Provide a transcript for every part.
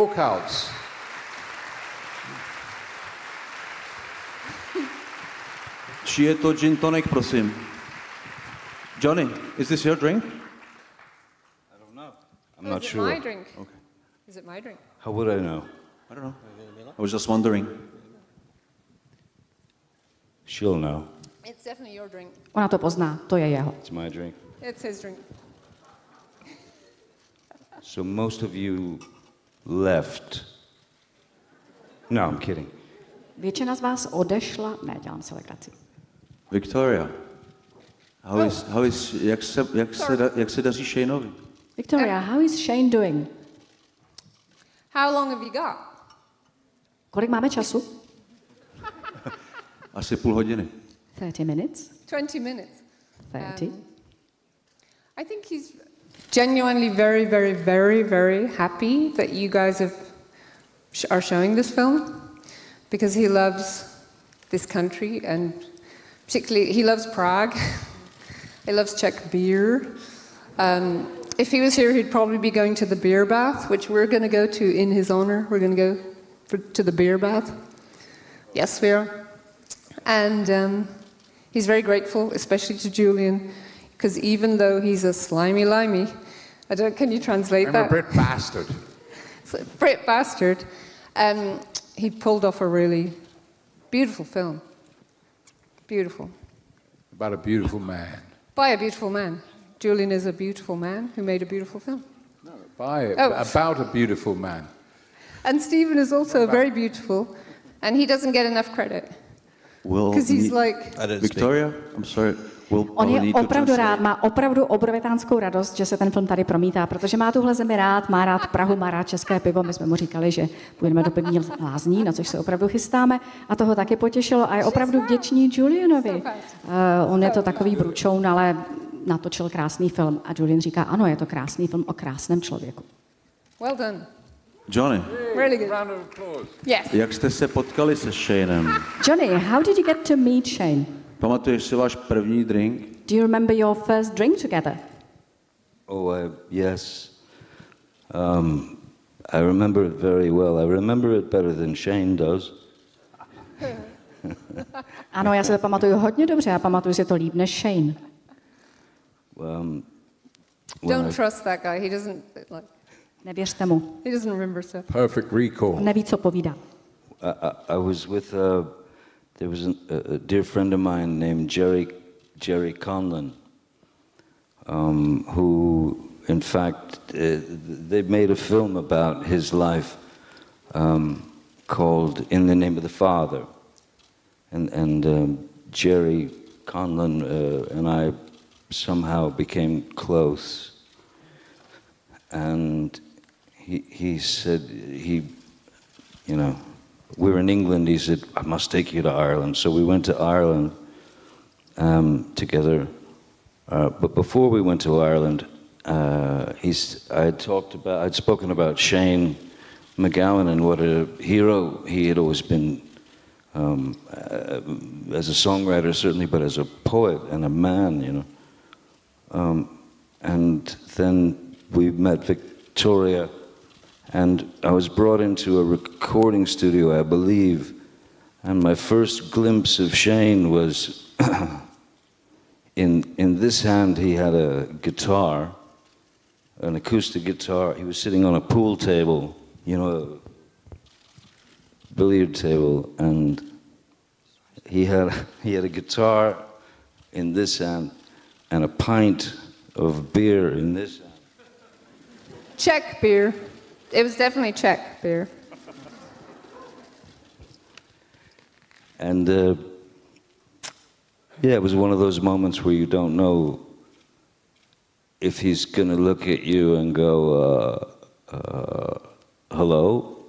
walkouts. Či je to gin tonic, prosím? Johnny, is this your drink? I don't know. I'm Oh, not is sure. it my drink? Okay. Is it my drink? How would I know? I don't know. I was just wondering. She'll know. It's definitely your drink. Ona to pozná, to je jeho. It's my drink. It's his drink. So most of you left. No, I'm kidding. Většina z vás odešla, ne, dělám si legraci. Victoria, how is, how is, jak, se, jak, se, da- jak se daří Shaneovi? Victoria, how is Shane doing? How long have you got? Kolik máme času? Asi půl hodiny. 30 minutes? 20 minutes. 30? Um, I think he's genuinely very, very, very, very happy that you guys have, are showing this film because he loves this country and particularly he loves Prague. he loves Czech beer. Um, if he was here, he'd probably be going to the beer bath, which we're going to go to in his honor. We're going to go for, to the beer bath. Yes, we are. And um, he's very grateful, especially to Julian, because even though he's a slimy limey, I don't, can you translate I'm that? a Brit bastard. It's Brit bastard. Um, he pulled off a really beautiful film. Beautiful. About a beautiful man. By a beautiful man. Julian is a beautiful man who made a beautiful film. No, by Oh. about a beautiful man. And Stephen is also very beautiful, and he doesn't get enough credit. Will Because he's need- like, I didn't Victoria, I'm sorry. On je opravdu rád, má opravdu obrovitánskou radost, že se ten film tady promítá, protože má tuhle zemi rád, má rád Prahu, má rád české pivo. My jsme mu říkali, že půjdeme do pivní lázní, na což se opravdu chystáme. A toho taky potěšilo a je opravdu vděčný Julianovi. Uh, on je to takový bručoun, ale natočil krásný film. A Julian říká, ano, je to krásný film o krásném člověku. well done. Johnny, Really good. Round of applause. Yes. jak jste se potkali se Shanem? Johnny, how did you get to meet Shane? Pamatuješ si váš první drink? Do you remember your first drink together? Oh, I, yes. Um, I remember it very well. I remember it better than Shane does. Ano, já se to pamatuju hodně dobře a pamatuju si to líp než Shane. Um, Don't I- trust that guy. He doesn't like. Nevěřte mu, He doesn't remember stuff. Perfect recall. neví, co povídá. I, I, I was with uh, there was an, a, a dear friend of mine named Gerry Gerry Conlon, um, who, in fact, uh, they made a film about his life um, called "In the Name of the Father," and and um, Gerry Conlon uh, and I somehow became close, and he he said he you know, we were in England. He said, I must take you to Ireland. So we went to Ireland um, together. Uh, but before we went to Ireland, uh, he's, I had talked about, I'd spoken about Shane McGowan and what a hero he had always been um, uh, as a songwriter, certainly, but as a poet and a man, you know. Um, and then we met Victoria, and I was brought into a recording studio, I believe. And my first glimpse of Shane was in, in this hand, he had a guitar, an acoustic guitar. He was sitting on a pool table, you know, a billiard table, and he had, he had a guitar in this hand and a pint of beer in this hand. Czech beer. It was definitely Czech beer. And uh, yeah, it was one of those moments where you don't know if he's going to look at you and go, uh, uh, hello,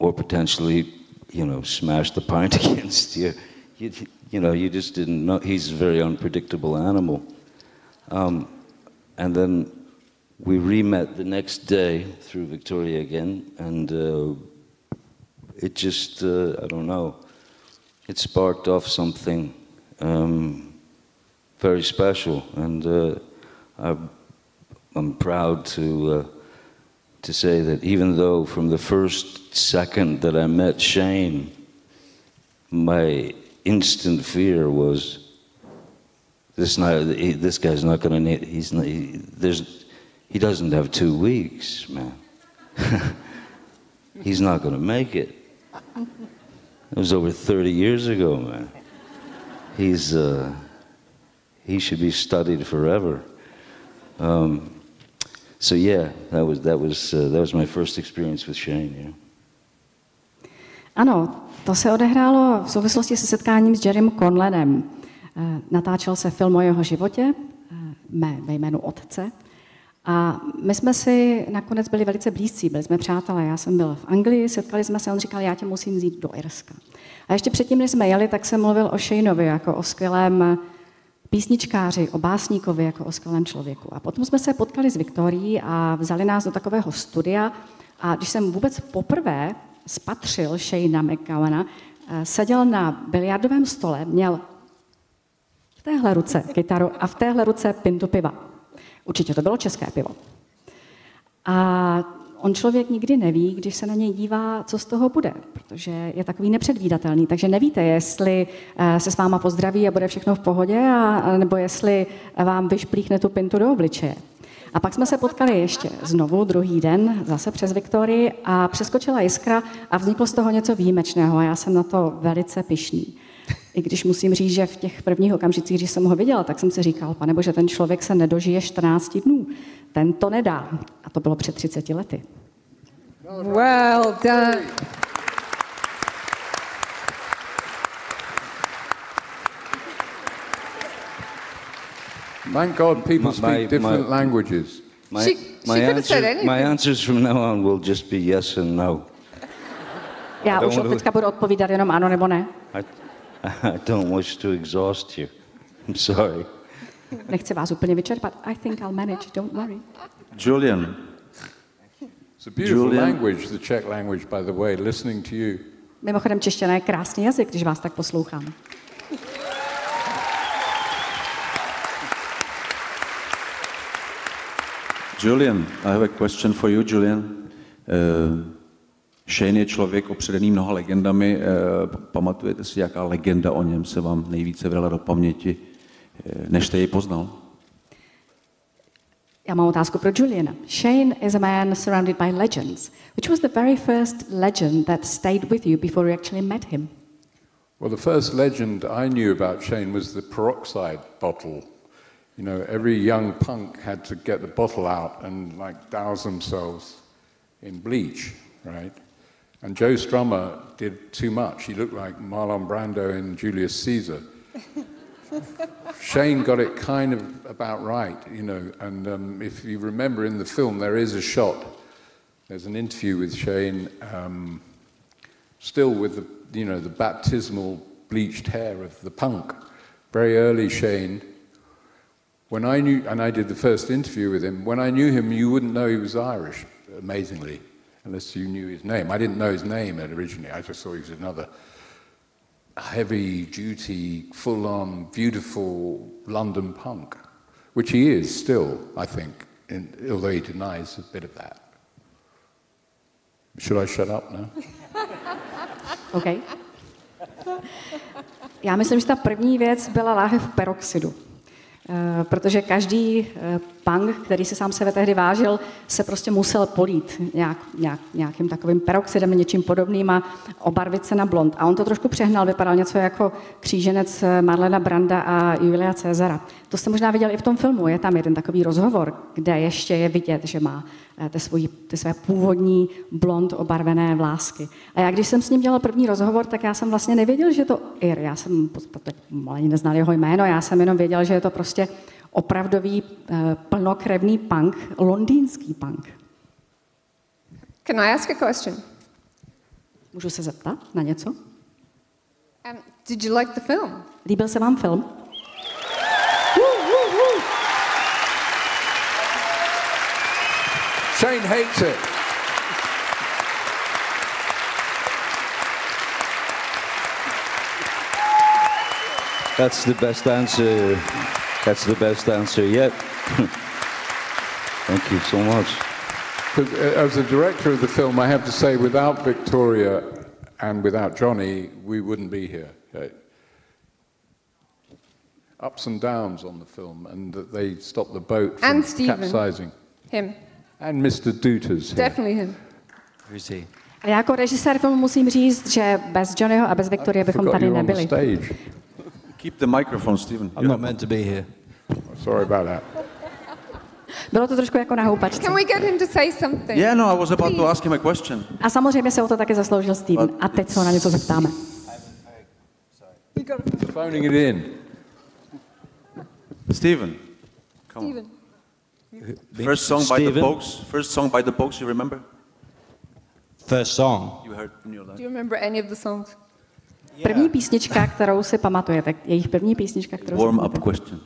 or potentially, you know, smash the pint against you. You, you know, you just didn't know. He's a very unpredictable animal. Um, and then we re-met the next day through Victoria again, and uh, it just, uh, I don't know, it sparked off something um, very special, and uh, I'm, I'm proud to uh, to say that even though from the first second that I met Shane, my instant fear was this not this guy's not going to need he's not, he, there's he doesn't have two weeks man he's not going to make it it was over 30 years ago man he's uh, he should be studied forever um, so yeah that was that was uh, that was my first experience with Shane yeah. Ano, to se odehrálo v souvislosti se setkáním s Jerrym Conlenem. Eh, natáčel se film o jeho životě, eh, mé, ve jménu Otce. A my jsme si nakonec byli velice blízcí, byli jsme přátelé. Já jsem byl v Anglii, setkali jsme se, on říkal, já tě musím vzít do Irska. A ještě předtím, než jsme jeli, tak jsem mluvil o Shaneovi jako o skvělém písničkáři, o básníkovi jako o skvělém člověku. A potom jsme se potkali s Viktorií a vzali nás do takového studia. A když jsem vůbec poprvé spatřil Shayna McGowana, eh, seděl na biliardovém stole, měl v téhle ruce kytaru a v téhle ruce pintu piva. Určitě to bylo české pivo. A on člověk nikdy neví, když se na něj dívá, co z toho bude, protože je takový nepředvídatelný. Takže nevíte, jestli eh, se s váma pozdraví a bude všechno v pohodě, a, nebo jestli vám vyšplíchne tu pintu do obličeje. A pak jsme se potkali ještě znovu druhý den, zase přes Viktorii a přeskočila jiskra a vzniklo z toho něco výjimečného a já jsem na to velice pišný. I když musím říct, že v těch prvních okamžicích, když jsem ho viděla, tak jsem si říkal, pane bože, ten člověk se nedožije 14 dnů. Ten to nedá. A to bylo před 30 lety. Well done. Thank God people My- speak my- different my- languages. My, She- my, she could have answer, said anything. my answers from now on will just be yes and no. Já už od teďka budu odpovídat jenom ano nebo ne. I, I don't wish to exhaust you. I'm sorry. Nechci vás úplně vyčerpat. I think I'll manage, don't worry. Julian, It's a beautiful Julian. language, the Czech language, by the way, listening to you. Mimochodem, čeština je krásný jazyk, když vás tak poslouchám. Julian, I have a question for you, Julian. Uh, Shane je člověk opředený mnoha legendami. Uh, pamatujete si, jaká legenda o něm se vám nejvíce vrala do paměti, uh, než jste ji poznal? Já mám otázku pro Juliana. Shane is a man surrounded by legends. Which was the very first legend that stayed with you before you actually met him? Well, the first legend I knew about Shane was the peroxide bottle. You know, every young punk had to get the bottle out and like douse themselves in bleach, right? And Joe Strummer did too much. He looked like Marlon Brando in Julius Caesar. Shane got it kind of about right, you know. And um, if you remember in the film, there is a shot. There's an interview with Shane, um, still with the you know the baptismal bleached hair of the punk, very early Shane. When I knew, and I did the first interview with him. When I knew him, you wouldn't know he was Irish, amazingly, unless you knew his name. I didn't know his name originally. I just thought he was another heavy duty, full on, beautiful London punk, which he is still, I think, in, although he denies a bit of that. Should I shut up now? OK. Já myslím, že ta první věc byla láhev peroxidu. Eh, Protože každý eh, punk, který si sám sebe tehdy vážil, se prostě musel polít nějak, nějak, nějakým takovým peroxidem, něčím podobným a obarvit se na blond. A on to trošku přehnal, vypadal něco jako kříženec eh, Marlena Branda a Julia Cezara. To jste možná viděli i v tom filmu, je tam jeden takový rozhovor, kde ještě je vidět, že má eh, ty, svoji, ty své původní blond obarvené vlásky. A já, když jsem s ním dělal první rozhovor, tak já jsem vlastně nevěděl, že je to Ir. Já jsem v podstatě ani neznal jeho jméno, já jsem jenom věděl, že je to prostě opravdový eh, plnokrevný punk, londýnský punk. Can I ask a question? Můžu se zeptat na něco? Um, did you like the film? Líbil se vám film? Shane hates it. That's the best answer. That's the best answer yet. Thank you so much. uh, as a director of the film, I have to say, without Victoria and without Johnny, we wouldn't be here. Okay? Ups and downs on the film, and that they stopped the boat from And Stephen. capsizing. Him. And Mr. Dutas here. Definitely him. Who's he? A já jako režisér filmu musím říct, že bez Johnnyho a bez Viktorie bychom tady nebyli. stage. Keep the microphone, Stephen. I'm not meant to be here. Sorry about that. Bylo to trošku jako na houpačce. Can we get him to say something? Yeah, no, I was about to Please. ask him a question. A samozřejmě se o to taky zasloužil Steven. A teď se ho na něco zeptáme. Phoning it in. Stephen, come on. Stephen. First song by the? Pokes. First song by the Pokes. You remember? First song. You heard in your Do life. you remember any of the songs? První písnička, kterou si pamatujete, jejich první písnička, kterou si Warm up pamatujete. question.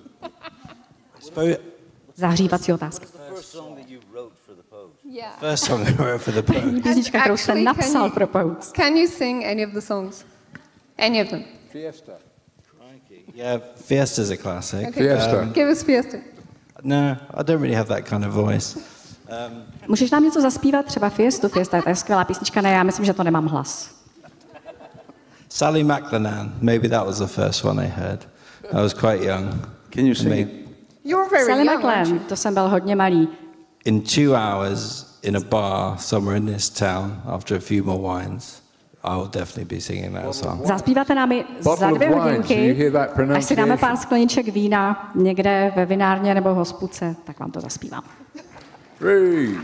I suppose Zahřívací otázka. First song that you wrote for the Pogues. Yeah. first song I wrote for the Pogues. První písnička, kterou jste napsal you- pro Pogues. Can you sing any of the songs? Any of them? Fiesta. Yeah, Fiesta's a classic. Okay. Fiesta. Give us Fiesta. No, I don't really have that kind of voice. Um, Můžeš nám něco zaspívat? Třeba Fiestu. Fiesta to je skvělá písnička, ne, já myslím, že to nemám hlas. Sally McLennan, maybe that was the first one I heard. I was quite young. Can you sing it? You're very Sally young? McLean, to jsem byl hodně malý. In two hours, in a bar somewhere in this town, after a few more wines, I will definitely be singing that song. Zaspíváte nám Bottle za of dvě wine, hodinky, do you hear that až si dáme pár skleniček vína někde ve vinárně nebo hospodce, tak vám to zaspívám. Three.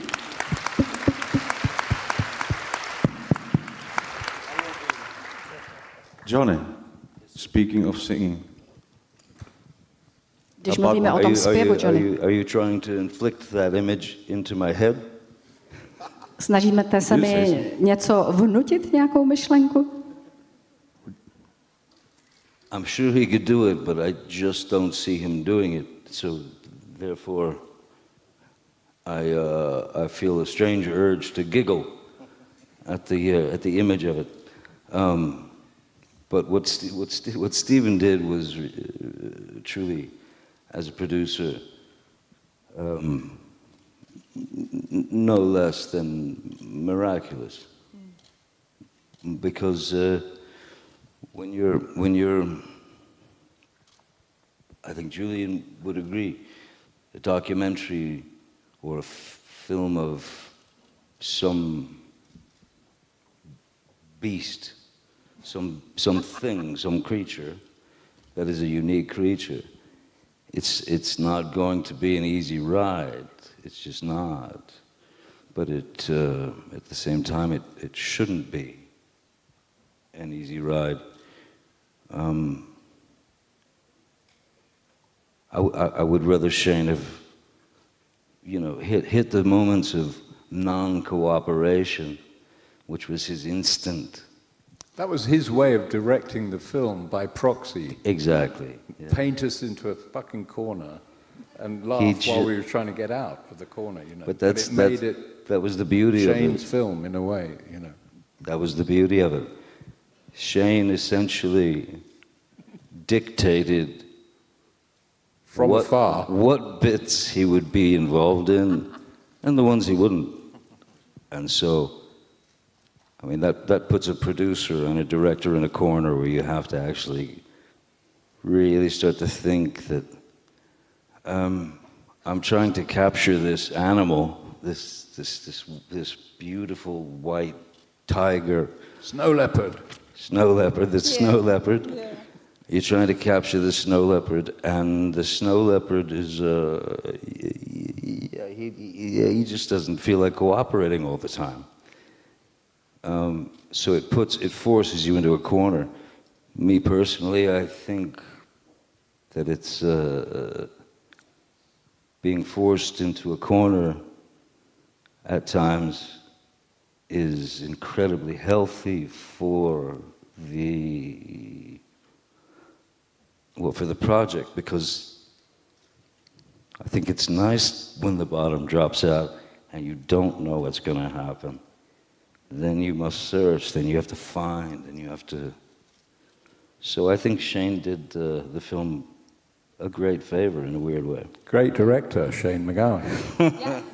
Johnny, speaking of singing, Když mluvíme o tom zpěvu, you- are Johnny, you- Are you trying to inflict that image into my head? Snažíme se mi něco vnutit, nějakou myšlenku? I'm sure he could do it, but I just don't see him doing it. So, therefore, I, uh, I feel a strange urge to giggle at the, uh, at the image of it. Um, but what, Ste what, Ste what Stephen did was uh, truly, as a producer, um, no less than miraculous. Because uh, when you're when you're I think Julian would agree a documentary or a film of some beast some some thing some creature that is a unique creature it's it's not going to be an easy ride it's just not but it uh, at the same time it, it shouldn't be an easy ride um, I, I- I would rather Shane have, you know, hit, hit the moments of non cooperation, which was his instinct. That was his way of directing the film by proxy. Exactly. yeah. Paint us into a fucking corner and laugh while we were trying to get out of the corner, you know. But that's, it made that's it that was the beauty Shane's of it. film in a way, you know. That was the beauty of it. Shane essentially dictated From what, afar. what bits he would be involved in and the ones he wouldn't. And so, I mean, that, that puts a producer and a director in a corner where you have to actually really start to think that um, I'm trying to capture this animal, this, this, this, this beautiful white tiger Snow leopard. snow leopard, the snow leopard. You're trying to capture the snow leopard, and the snow leopard is, uh, y- y- he, he, he just doesn't feel like cooperating all the time. Um, so it puts, it forces you into a corner. Me personally, I think that it's uh, being forced into a corner at times is incredibly healthy for the well for the project because I think it's nice when the bottom drops out and you don't know what's going to happen. Then you must search, then you have to find, and you have to. So I think Shane did uh, the film a great favor in a weird way. Great director, Shane McGowan.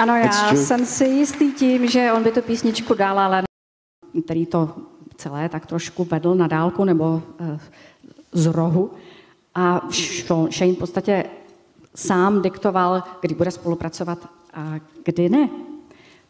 Ano, já jsem si jistý tím, že on by tu písničku dal, ale který to celé tak trošku vedl na dálku nebo eh, z rohu. A Sh- Shane v podstatě sám diktoval, kdy bude spolupracovat a kdy ne.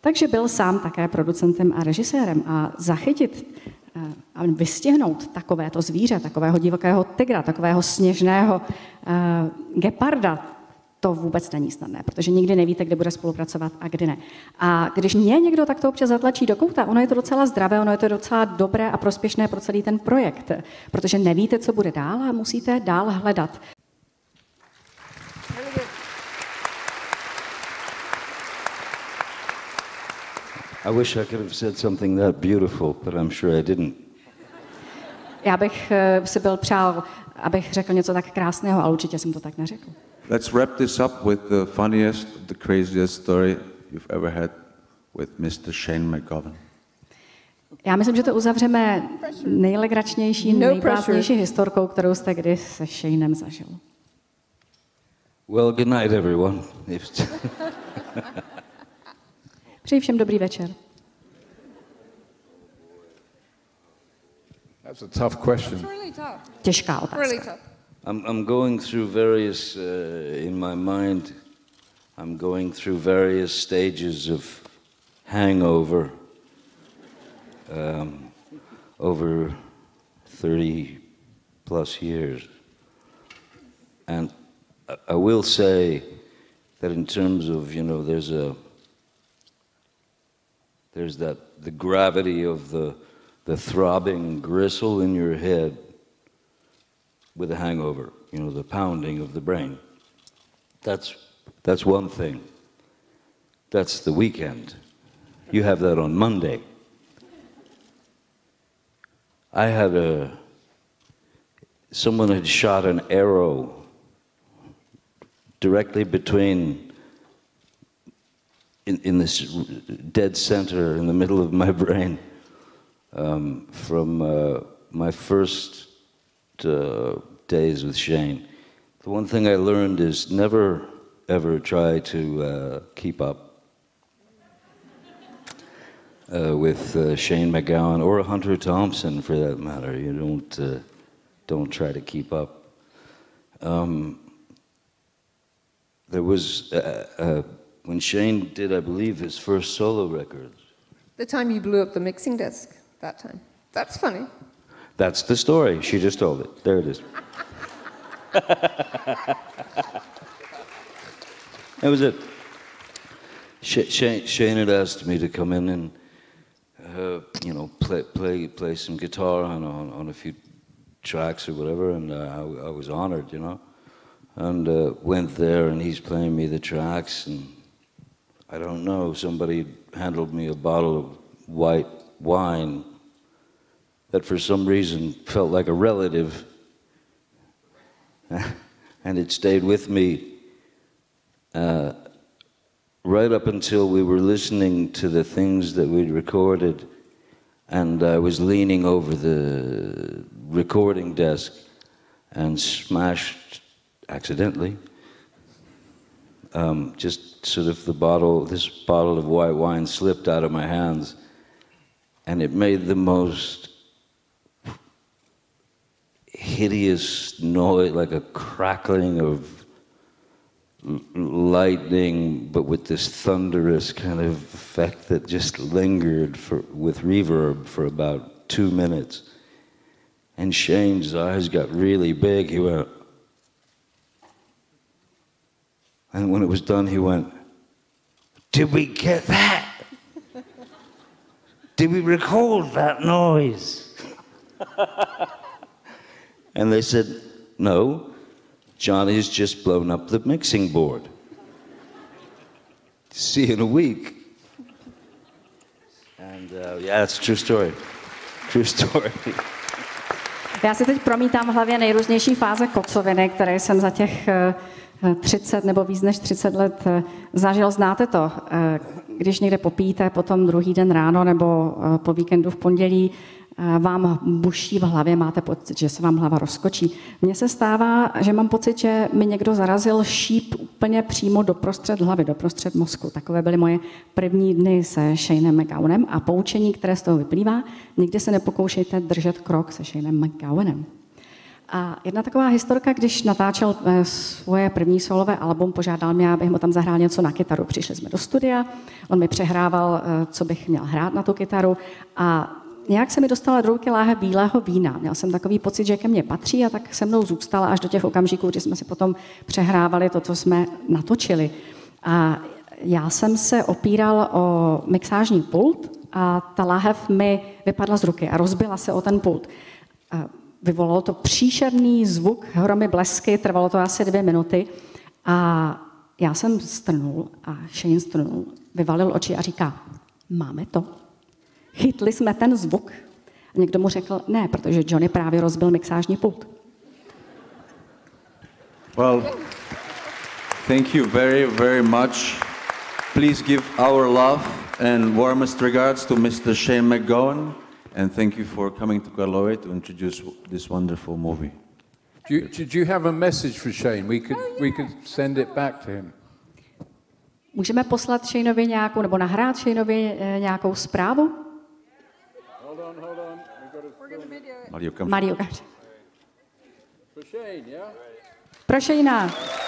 Takže byl sám také producentem a režisérem a zachytit eh, a vystihnout takovéto zvíře, takového divokého tygra, takového sněžného eh, geparda, to vůbec není snadné, protože nikdy nevíte, kde bude spolupracovat a kdy ne. A když mě někdo takto občas zatlačí do kouta, ono je to docela zdravé, ono je to docela dobré a prospěšné pro celý ten projekt, protože nevíte, co bude dál a musíte dál hledat. I wish I could have said something that beautiful, but I'm sure I didn't. Já bych eh, si byl přál, abych řekl něco tak krásného, ale určitě jsem to tak neřekl. Let's wrap this up with the funniest, the craziest story you've ever had with Mr. Shane McGovern. Já myslím, že to uzavřeme nejlegračnější, No historkou, kterou jste kdy se Shanem zažil. Well, good night, everyone. If- Přeji všem dobrý večer. That's a tough question. Really tough. Těžká otázka. Really tough. I'm, I'm going through various, uh, in my mind, I'm going through various stages of hangover um, over 30 plus years. And I, I will say that in terms of, you know, there's a, there's that, the gravity of the, the throbbing gristle in your head with a hangover, you know, the pounding of the brain. That's, that's one thing. That's the weekend. You have that on Monday. I had a, someone had shot an arrow directly between, in, in this dead center in the middle of my brain um, from uh, my first uh, days with Shane. The one thing I learned is never ever try to uh, keep up uh, with uh, Shane McGowan or Hunter Thompson, for that matter. You don't uh, don't try to keep up. Um, there was uh, when Shane did, I believe, his first solo record. The time you blew up the mixing desk, that time. That's funny. That's the story. She just told it. There it is. that was it. Sh- Shane, Shane had asked me to come in and, uh, you know, play, play, play some guitar on, on, on a few tracks or whatever, and uh, I, I was honored, you know. And uh, went there, and he's playing me the tracks, and I don't know, somebody handled me a bottle of white wine that for some reason felt like a relative. and it stayed with me uh, right up until we were listening to the things that we'd recorded. And I was leaning over the recording desk and smashed accidentally um, just sort of the bottle, this bottle of white wine slipped out of my hands, and it made the most hideous noise, like a crackling of lightning, but with this thunderous kind of effect that just lingered for, with reverb for about two minutes. And Shane's eyes got really big. He went, and when it was done, he went, Did we get that? Did we record that noise? and they said, No, Johnny's just blown up the mixing board. See you in a week. And uh, yeah, it's a true story. True story. Já si teď promítám v hlavě nejrůznější fáze kocoviny, které jsem za těch eh, 30 nebo víc než 30 let eh, zažil. Znáte to, eh, když někde popíte, potom druhý den ráno nebo eh, po víkendu v pondělí vám buší v hlavě, máte pocit, že se vám hlava rozkočí. Mně se stává, že mám pocit, že mi někdo zarazil šíp úplně přímo do prostřed hlavy, do prostřed mozku. Takové byly moje první dny se Shaneem McGowanem a poučení, které z toho vyplývá, nikdy se nepokoušejte držet krok se Shaneem McGowanem. A jedna taková historka, když natáčel eh, svoje první solové album, požádal mě, abych mu tam zahrál něco na kytaru. Přišli jsme do studia, on mi přehrával, eh, co bych měl hrát na tu kytaru a nějak se mi dostala do ruky láhe bílého vína. Měl jsem takový pocit, že ke mně patří a tak se mnou zůstala až do těch okamžiků, kdy jsme si potom přehrávali to, co jsme natočili. A já jsem se opíral o mixážní pult a ta láhev mi vypadla z ruky a rozbila se o ten pult. A vyvolalo to příšerný zvuk, hromy blesky, trvalo to asi dvě minuty a já jsem strnul a Shane strnul, vyvalil oči a říká, máme to. Chytli jsme ten zvuk. A někdo mu řekl, ne, protože Johnny právě rozbil mixážní pult. Well, thank you very, very much. Please give our love and warmest regards to Mr. Shane McGowan, and thank you for coming to Karlovy to introduce this wonderful movie. Do you, did you have a message for Shane? We could, we could send it back to him. Můžeme poslat Shaneovi nějakou, nebo nahrát Shaneovi eh, nějakou zprávu? Hold on, hold on. We've got a Malý okamžik. For Shane, yeah? Pro Shane'a.